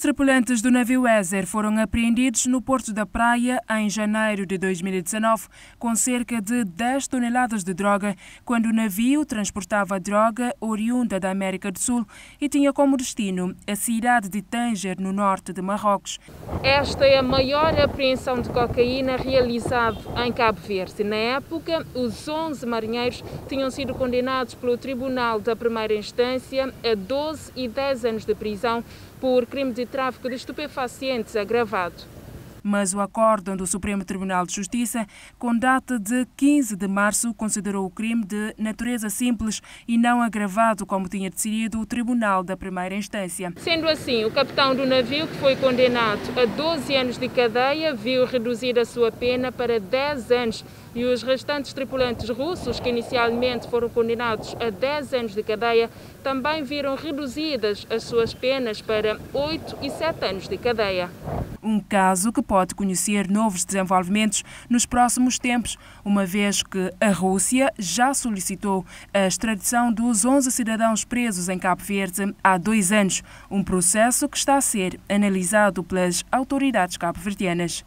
tripulantes do navio Ezer foram apreendidos no Porto da Praia em janeiro de 2019 com cerca de 10 toneladas de droga, quando o navio transportava droga oriunda da América do Sul e tinha como destino a cidade de Tanger, no norte de Marrocos. Esta é a maior apreensão de cocaína realizada em Cabo Verde. Na época, os 11 marinheiros tinham sido condenados pelo Tribunal da Primeira Instância a 12 e 10 anos de prisão por crime de tráfico de estupefacientes agravado. Mas o acórdão do Supremo Tribunal de Justiça, com data de 15 de março, considerou o crime de natureza simples e não agravado, como tinha decidido o Tribunal da Primeira Instância. Sendo assim, o capitão do navio, que foi condenado a 12 anos de cadeia, viu reduzir a sua pena para 10 anos e os restantes tripulantes russos, que inicialmente foram condenados a 10 anos de cadeia, também viram reduzidas as suas penas para 8 e 7 anos de cadeia. Um caso que pode conhecer novos desenvolvimentos nos próximos tempos, uma vez que a Rússia já solicitou a extradição dos 11 cidadãos presos em Cabo Verde há dois anos, um processo que está a ser analisado pelas autoridades cabo-verdianas.